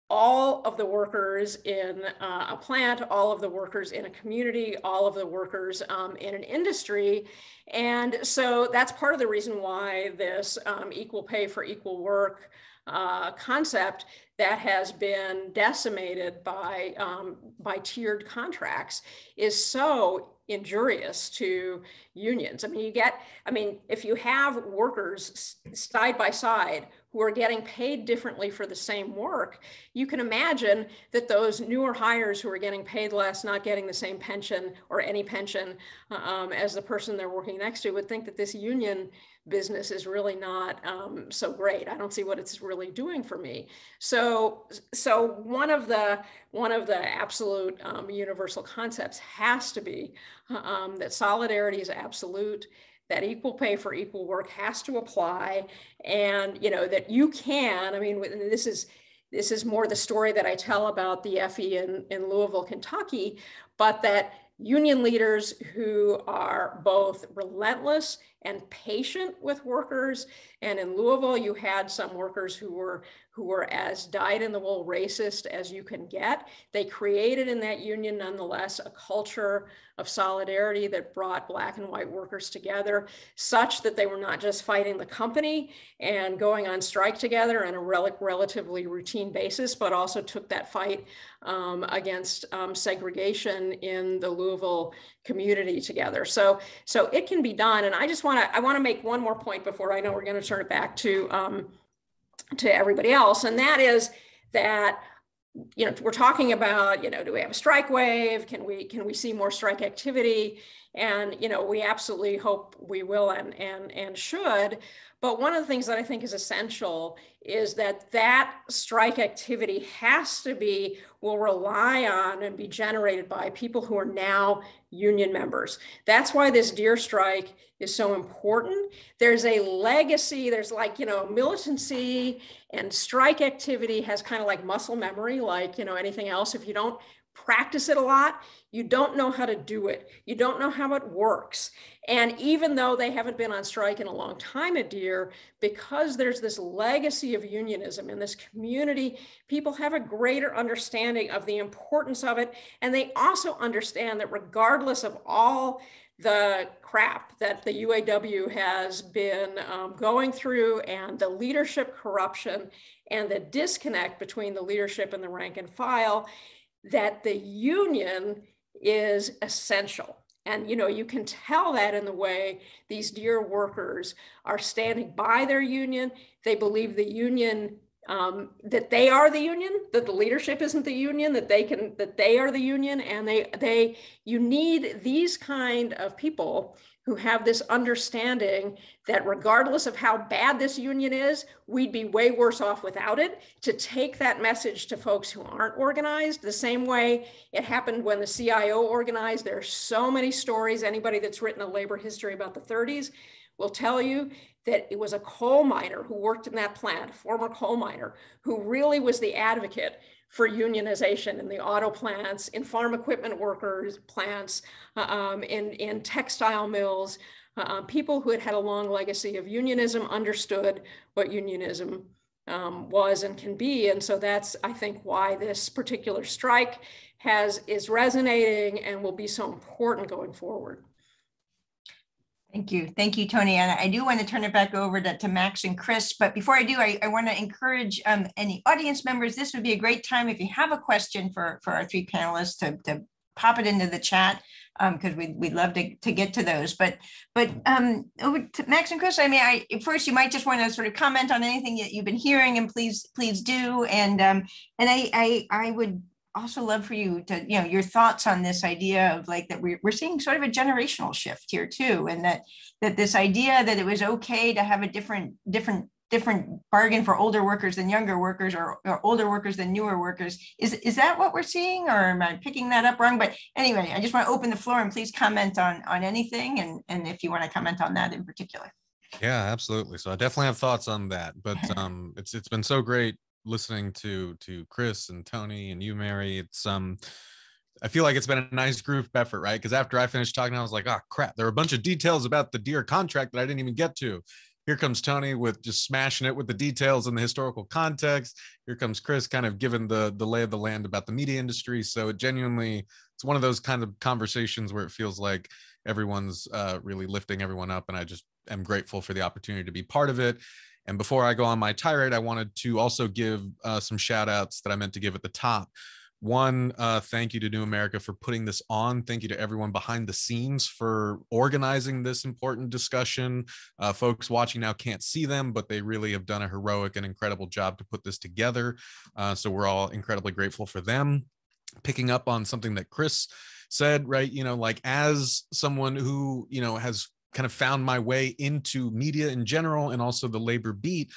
all of the workers in uh, a plant, all of the workers in a community, all of the workers um, in an industry. And so that's part of the reason why this um, equal pay for equal work uh, concept that has been decimated by, um, by tiered contracts is so injurious to unions. I mean, you get, I mean, if you have workers side by side who are getting paid differently for the same work, you can imagine that those newer hires who are getting paid less, not getting the same pension or any pension um, as the person they're working next to would think that this union business is really not um, so great. I don't see what it's really doing for me. So, so one of the one of the absolute um, universal concepts has to be uh, um, that solidarity is absolute that equal pay for equal work has to apply. And you know that you can i mean this is this is more the story that i tell about the fe in, in louisville kentucky but that union leaders who are both relentless and patient with workers. And in Louisville, you had some workers who were who were as dyed in the wool racist as you can get. They created in that union, nonetheless, a culture of solidarity that brought black and white workers together, such that they were not just fighting the company and going on strike together on a rel relatively routine basis, but also took that fight um, against um, segregation in the Louisville community together. So, so it can be done. And I just want to I want to make one more point before I know we're going to turn it back to um, to everybody else, and that is that you know we're talking about you know do we have a strike wave? Can we can we see more strike activity? And you know we absolutely hope we will and and and should. But one of the things that I think is essential is that that strike activity has to be, will rely on and be generated by people who are now union members. That's why this Deere strike is so important. There's a legacy, there's like, you know, militancy and strike activity has kind of like muscle memory, like, you know, anything else. If you don't practice it a lot, you don't know how to do it. You don't know how it works. And even though they haven't been on strike in a long time at Deere, because there's this legacy of unionism in this community, people have a greater understanding of the importance of it. And they also understand that regardless of all the crap that the UAW has been um, going through and the leadership corruption and the disconnect between the leadership and the rank and file, that the union is essential. And you know, you can tell that in the way these Deere workers are standing by their union. They believe the union um, that they are the union, that the leadership isn't the union, that they can that they are the union, and they they you need these kind of people who have this understanding that regardless of how bad this union is, we'd be way worse off without it, to take that message to folks who aren't organized the same way it happened when the CIO organized. There are so many stories, anybody that's written a labor history about the 30s will tell you that it was a coal miner who worked in that plant, a former coal miner, who really was the advocate for unionization in the auto plants, in farm equipment workers plants, uh, um, in, in textile mills. Uh, um, people who had had a long legacy of unionism understood what unionism um, was and can be. And so that's, I think, why this particular strike has is resonating and will be so important going forward. Thank you. Thank you, Toni. And I do want to turn it back over to, to Max and Chris. But before I do, I, I want to encourage um, any audience members, this would be a great time if you have a question for, for our three panelists to, to pop it into the chat because um, we'd, we'd love to, to get to those. But but um, Max and Chris, I mean, I first you might just want to sort of comment on anything that you've been hearing, and please please do. And um, and I I, I would also love for you to you know your thoughts on this idea of like that we're, we're seeing sort of a generational shift here too and that that this idea that it was okay to have a different different different bargain for older workers than younger workers or, or, older workers than newer workers. Is, is that what we're seeing or am I picking that up wrong? But anyway, I just want to open the floor and please comment on, on anything and, and if you want to comment on that in particular. Yeah, absolutely. So I definitely have thoughts on that, but um, it's it's been so great listening to to Chris and Toni and you, Mary. It's um I feel like it's been a nice group effort, right? Because after I finished talking, I was like, oh crap, there are a bunch of details about the Deere contract that I didn't even get to. Here comes Toni with just smashing it with the details and the historical context. Here comes Chris kind of giving the the lay of the land about the media industry. So it genuinely, it's one of those kind of conversations where it feels like everyone's uh, really lifting everyone up, and I just am grateful for the opportunity to be part of it. And before I go on my tirade, I wanted to also give uh, some shout outs that I meant to give at the top. One, uh, thank you to New America for putting this on. Thank you to everyone behind the scenes for organizing this important discussion. Uh, folks watching now can't see them, but they really have done a heroic and incredible job to put this together. Uh, so we're all incredibly grateful for them. Picking up on something that Chris said, right? You know, like as someone who, you know, has kind of found my way into media in general and also the labor beat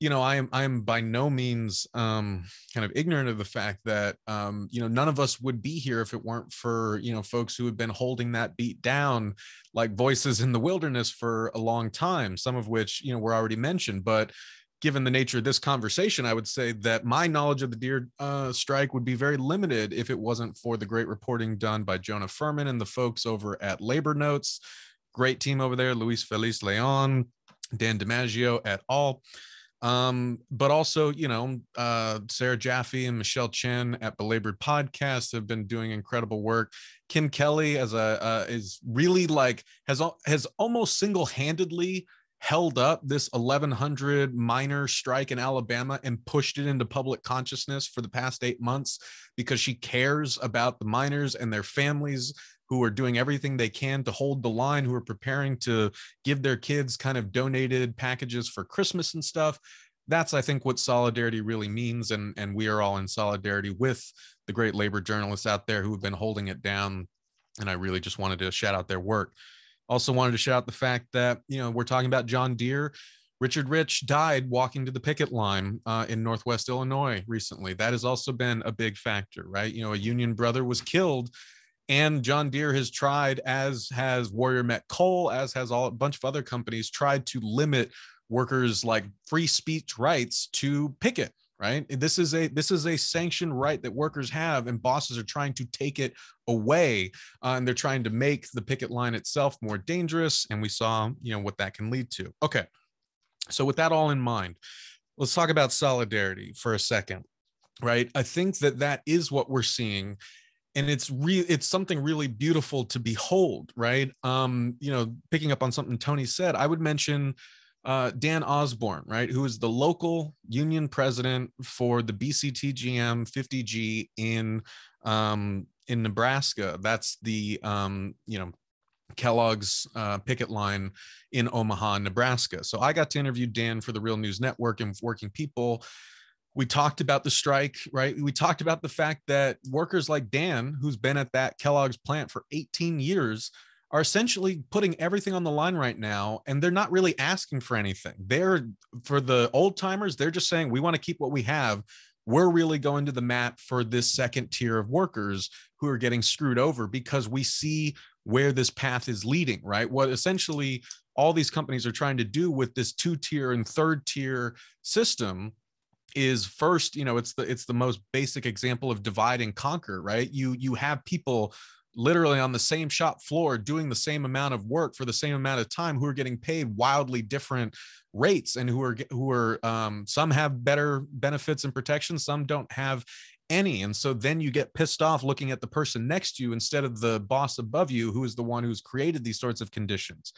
you know i am i am by no means um kind of ignorant of the fact that um you know none of us would be here if it weren't for you know folks who had been holding that beat down like voices in the wilderness for a long time some of which you know were already mentioned. But given the nature of this conversation, I would say that my knowledge of the Deere uh, strike would be very limited if it wasn't for the great reporting done by Jonah Furman and the folks over at Labor Notes great team over there, Luis Feliz Leon, Dan DiMaggio et al. Um, but also, you know, uh, Sarah Jaffe and Michelle Chen at Belabored Podcast have been doing incredible work. Kim Kelly as a uh, is really like has has almost single handedly held up this 1100 miner strike in Alabama and pushed it into public consciousness for the past eight months because she cares about the miners and their families who are doing everything they can to hold the line, who are preparing to give their kids kind of donated packages for Christmas and stuff. That's, I think, what solidarity really means. And, and we are all in solidarity with the great labor journalists out there who have been holding it down. And I really just wanted to shout out their work. Also, wanted to shout out the fact that, you know, we're talking about John Deere. Richard Rich died walking to the picket line uh, in Northwest Illinois recently. That has also been a big factor, right? You know, a union brother was killed and John Deere has tried, as has Warrior Met Coal, as has all a bunch of other companies, tried to limit workers like free speech rights to picket. Right. This is a this is a sanctioned right that workers have, and bosses are trying to take it away, uh, and they're trying to make the picket line itself more dangerous. And we saw, you know, what that can lead to. Okay, so with that all in mind, let's talk about solidarity for a second right i think that that is what we're seeing and it's real it's something really beautiful to behold right um you know picking up on something toni said i would mention uh, Dan Osborne, right, who is the local union president for the BCTGM 50G in um, in Nebraska. That's the um, you know Kellogg's uh, picket line in Omaha, Nebraska. So I got to interview Dan for the Real News Network and Working People we talked about the strike, right? We talked about the fact that workers like Dan, who's been at that Kellogg's plant for 18 years, are essentially putting everything on the line right now and they're not really asking for anything. They're for the old timers, they're just saying we want to keep what we have. We're really going to the mat for this second tier of workers who are getting screwed over because we see where this path is leading, right? What essentially all these companies are trying to do with this two tier and third tier system is first you know it's the it's the most basic example of divide and conquer right? You you have people literally on the same shop floor doing the same amount of work for the same amount of time who are getting paid wildly different rates and who are who are um, some have better benefits and protection some don't have any. And so then you get pissed off looking at the person next to you instead of the boss above you who is the one who's created these sorts of conditions.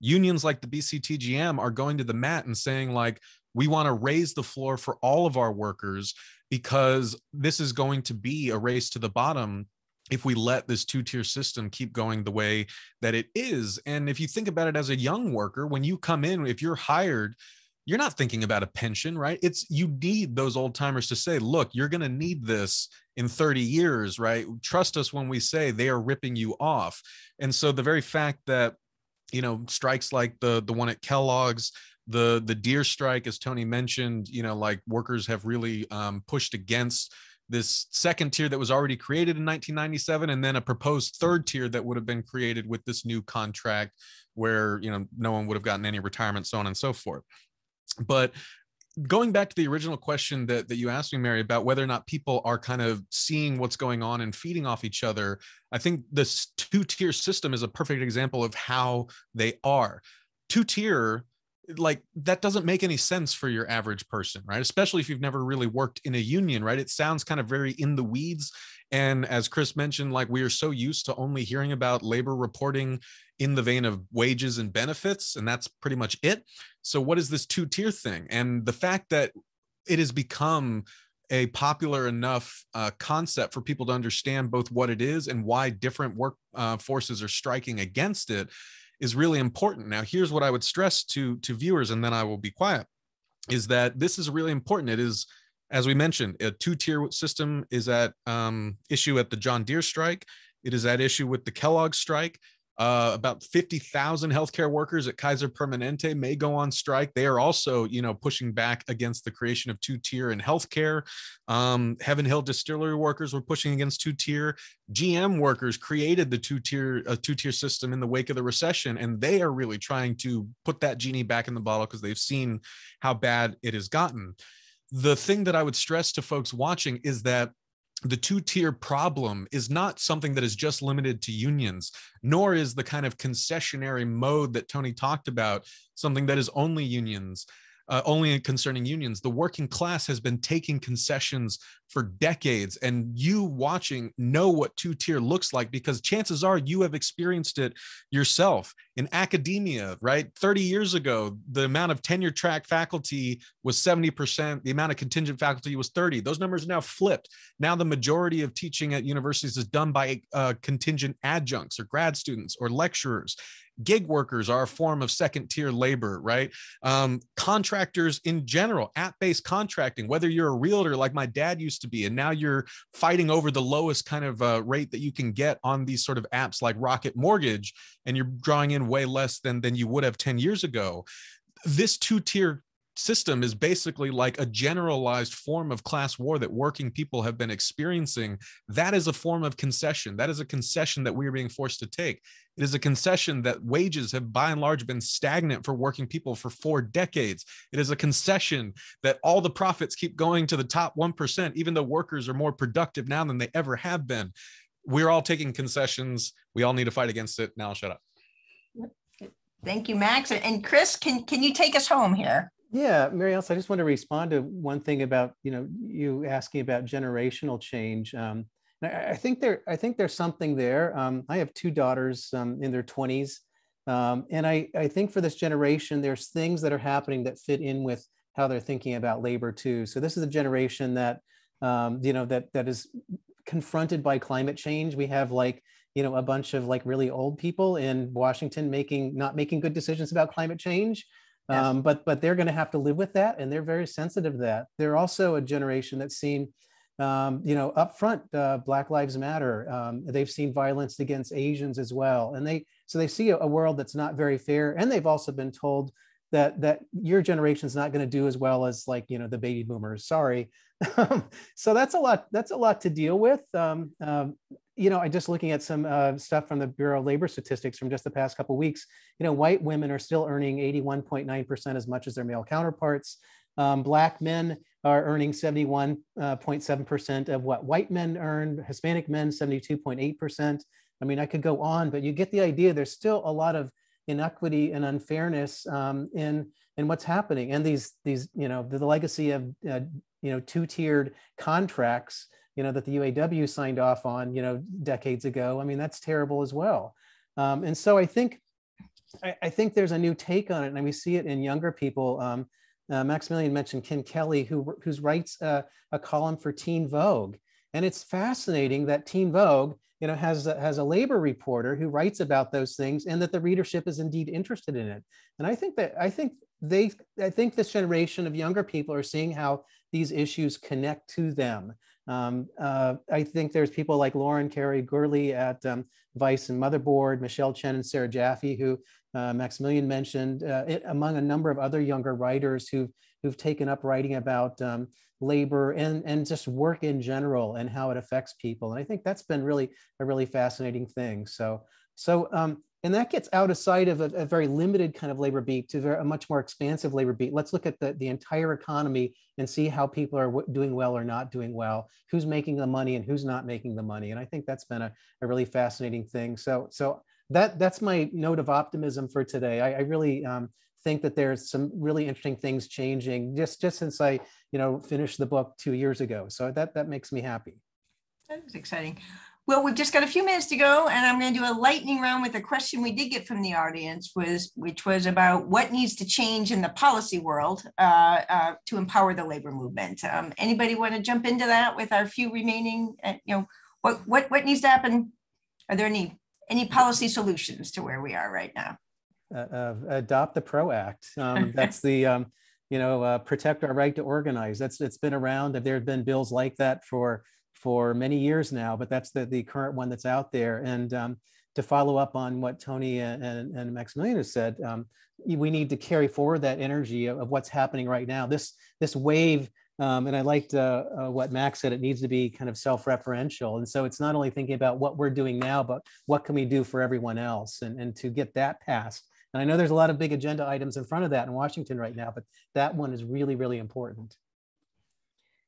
Unions like the bctgm are going to the mat and saying like we want to raise the floor for all of our workers because this is going to be a race to the bottom if we let this two tier system keep going the way that it is. And if you think about it as a young worker, when you come in, if you're hired, you're not thinking about a pension, right? It's you need those old timers to say, look, you're going to need this in 30 years, right? Trust us when we say they are ripping you off. And so the very fact that you know strikes like the the one at Kellogg's the the Deere strike as toni mentioned you know like workers have really um, pushed against this second tier that was already created in 1997 and then a proposed third tier that would have been created with this new contract where you know no one would have gotten any retirement so on and so forth. But going back to the original question that, that you asked me mary about whether or not people are kind of seeing what's going on and feeding off each other i think this two tier system is a perfect example of how they are. Two tier like that doesn't make any sense for your average person right? Especially if you've never really worked in a union right? It sounds kind of very in the weeds. And as chris mentioned like we are so used to only hearing about labor reporting in the vein of wages and benefits and that's pretty much it. So what is this two tier thing? And the fact that it has become a popular enough uh, concept for people to understand both what it is and why different work uh, forces are striking against it is really important. Now, here's what I would stress to to viewers, and then I will be quiet, is that this is really important. It is, as we mentioned, a two-tier system is at um, issue at the John Deere strike. It is at issue with the Kellogg strike. Uh, about 50,000 healthcare workers at Kaiser Permanente may go on strike. They are also, you know, pushing back against the creation of two-tier in healthcare. Um, Heaven Hill distillery workers were pushing against two-tier. GM workers created the two-tier a two-tier system in the wake of the recession, and they are really trying to put that genie back in the bottle because they've seen how bad it has gotten. The thing that I would stress to folks watching is that the two tier problem is not something that is just limited to unions, nor is the kind of concessionary mode that Toni talked about something that is only unions uh, only concerning unions. The working class has been taking concessions for decades, and you watching know what two tier looks like because chances are you have experienced it yourself in academia, right? 30 years ago, the amount of tenure track faculty was 70%, the amount of contingent faculty was 30. Those numbers are now flipped. Now the majority of teaching at universities is done by uh, contingent adjuncts or grad students or lecturers gig workers are a form of second tier labor right? Um, contractors in general app-based contracting whether you're a realtor like my dad used to be and now you're fighting over the lowest kind of uh, rate that you can get on these sort of apps like rocket mortgage and you're drawing in way less than than you would have 10 years ago this two tier system is basically like a generalized form of class war that working people have been experiencing. That is a form of concession. That is a concession that we are being forced to take. It is a concession that wages have by and large been stagnant for working people for four decades. It is a concession that all the profits keep going to the top 1%, even though workers are more productive now than they ever have been. We're all taking concessions. We all need to fight against it. Now shut up. Thank you, Max. And Chris, can, can you take us home here? Yeah, Mary Alice, I just want to respond to one thing about you know you asking about generational change. Um, I, I, think there, I think there's something there. Um, I have two daughters um, in their 20s, um, and I, I think for this generation, there's things that are happening that fit in with how they're thinking about labor too. So this is a generation that um, you know that that is confronted by climate change. We have like you know a bunch of like really old people in Washington making not making good decisions about climate change. Yes. Um, but but they're going to have to live with that, and they're very sensitive to that. They're also a generation that's seen, um, you know, upfront uh, Black Lives Matter. Um, they've seen violence against Asians as well, and they so they see a, a, world that's not very fair. And they've also been told that that your generation is not going to do as well as like you know the baby boomers. Sorry. so that's a lot. That's a lot to deal with. Um, um, you know, I just looking at some uh, stuff from the Bureau of Labor Statistics from just the past couple weeks. You know, white women are still earning 81.9% as much as their male counterparts. Um, black men are earning 71.7% uh, of what white men earn. Hispanic men 72.8%. I mean, I could go on, but you get the idea. There's still a lot of inequity and unfairness um, in in what's happening, and these these you know the, the legacy of uh, you know two tiered contracts you know, that the UAW signed off on, you know, decades ago. I mean, that's terrible as well. Um, and so I think, I, I, think there's a new take on it, and we see it in younger people. Um, uh, Maximillian mentioned Ken Kelly, who who writes a, a column for Teen Vogue, and it's fascinating that Teen Vogue, you know, has a, has a labor reporter who writes about those things, and that the readership is indeed interested in it. And I think that I think they I think this generation of younger people are seeing how these issues connect to them. Um, uh, I think there's people like Lauren Kaori Gurley at um, Vice and Motherboard, Michelle Chen and Sarah Jaffe, who uh, Maximillian mentioned, uh, it, among a number of other younger writers who've, who've taken up writing about um, labor and, and just work in general and how it affects people. And I think that's been really a really fascinating thing. So, so um, and that gets out of sight of a, a, very limited kind of labor beat to a much more expansive labor beat. Let's look at the, the entire economy and see how people are doing well or not doing well, who's making the money and who's not making the money. And I think that's been a, a really fascinating thing. So, so that that's my note of optimism for today. I, I really um, think that there's some really interesting things changing just just since I you know finished the book two years ago. So that that makes me happy. That was exciting. Well, we've just got a few minutes to go, and I'm going to do a lightning round with a question we did get from the audience, was which was about what needs to change in the policy world uh, uh, to empower the labor movement. Um, anybody want to jump into that with our few remaining? Uh, you know, what what what needs to happen? Are there any any policy solutions to where we are right now? Uh, uh, adopt the PRO Act. Um, that's the um, you know uh, protect our right to organize. That's it's been around. There have been bills like that for for many years now, but that's the, the current one that's out there. And um, to follow up on what Toni and, and, Maximillian has said, um, we need to carry forward that energy of, of, what's happening right now. This, this wave, um, and I liked uh, uh, what Max said, it needs to be kind of self-referential. And so it's not only thinking about what we're doing now, but what can we do for everyone else? And, and to get that passed. And I know there's a lot of big agenda items in front of that in Washington right now, but that one is really, really important.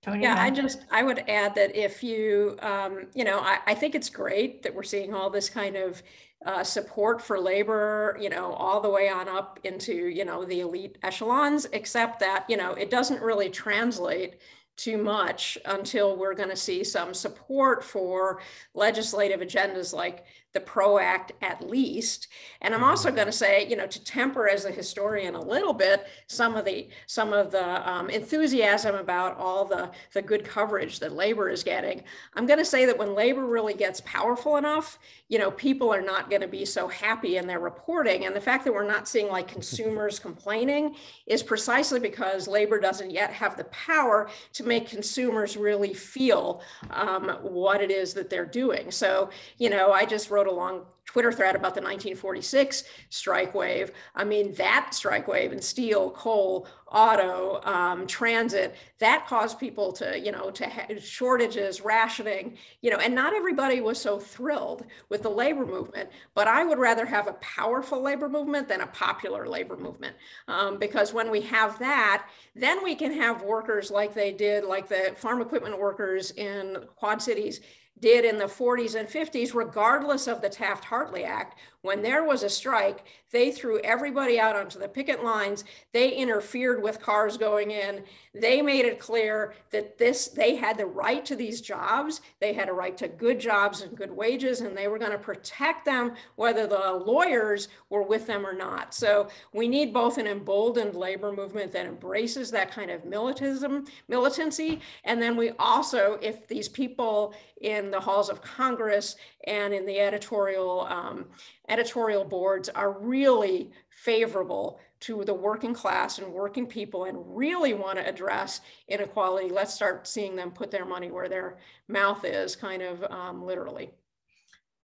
Toni, yeah, I just I would add that if you um, you know I, I think it's great that we're seeing all this kind of uh, support for labor, you know, all the way on up into you know the elite echelons, except that you know it doesn't really translate too much until we're going to see some support for legislative agendas like the PRO Act at least. And I'm also mm-hmm. going to say, you know, to temper as a historian a little bit some of the some of the um, enthusiasm about all the the good coverage that labor is getting. I'm going to say that when labor really gets powerful enough, you know, people are not going to be so happy in their reporting. And the fact that we're not seeing like consumers complaining is precisely because labor doesn't yet have the power to make consumers really feel um, what it is that they're doing. So, you know, I just wrote wrote a long Twitter thread about the 1946 strike wave. I mean, that strike wave in steel, coal, auto, um, transit, that caused people to, you know, to have shortages, rationing, you know, and not everybody was so thrilled with the labor movement. But I would rather have a powerful labor movement than a popular labor movement. Um, because when we have that, then we can have workers like they did, like the farm equipment workers in Quad Cities did in the 40s and 50s, regardless of the Taft Hartley Act, when there was a strike, they threw everybody out onto the picket lines. They interfered with cars going in. They made it clear that this they had the right to these jobs. They had a right to good jobs and good wages, and they were going to protect them whether the lawyers were with them or not. So we need both an emboldened labor movement that embraces that kind of militantism, militancy, and then we also, if these people in the halls of Congress and in the editorial um, editorial boards are really favorable to the working class and working people and really want to address inequality, let's start seeing them put their money where their mouth is, kind of um, literally.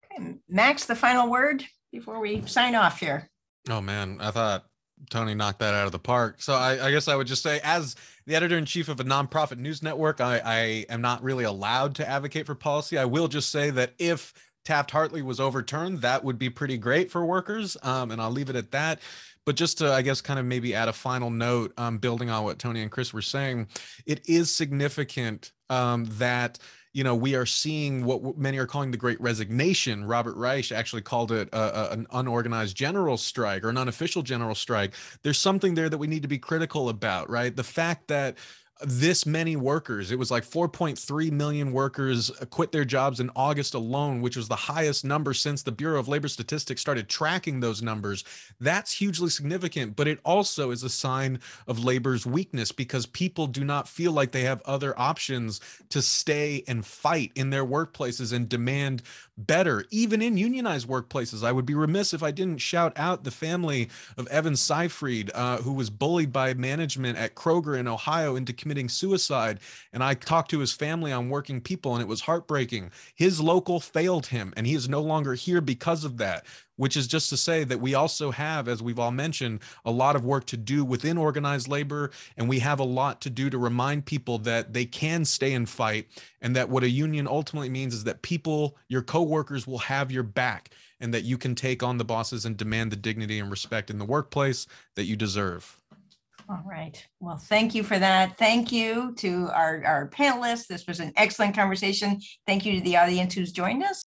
Okay. Max, the final word before we sign off here. Oh man, I thought Toni knocked that out of the park. So I, I guess I would just say, as the editor in chief of a nonprofit news network, I, I am not really allowed to advocate for policy. I will just say that if Taft Hartley was overturned, that would be pretty great for workers. Um, and I'll leave it at that. But just to, I guess, kind of maybe add a final note, um, building on what Toni and Chris were saying, it is significant um, that you know, we are seeing what many are calling the great resignation. Robert Reich actually called it a, a, an unorganized general strike or an unofficial general strike. There's something there that we need to be critical about, right? The fact that this many workers. It was like 4.3 million workers quit their jobs in August alone, which was the highest number since the Bureau of Labor Statistics started tracking those numbers. That's hugely significant, but it also is a sign of labor's weakness because people do not feel like they have other options to stay and fight in their workplaces and demand better, even in unionized workplaces. I would be remiss if I didn't shout out the family of Evan Seifried, uh, who was bullied by management at Kroger in Ohio into committing suicide. And I talked to his family on Working People, and it was heartbreaking. His local failed him, and he is no longer here because of that which is just to say that we also have, as we've all mentioned, a lot of work to do within organized labor. And we have a lot to do to remind people that they can stay and fight. And that what a union ultimately means is that people, your coworkers, will have your back and that you can take on the bosses and demand the dignity and respect in the workplace that you deserve. All right. Well, thank you for that. Thank you to our, our panelists. This was an excellent conversation. Thank you to the audience who's joined us.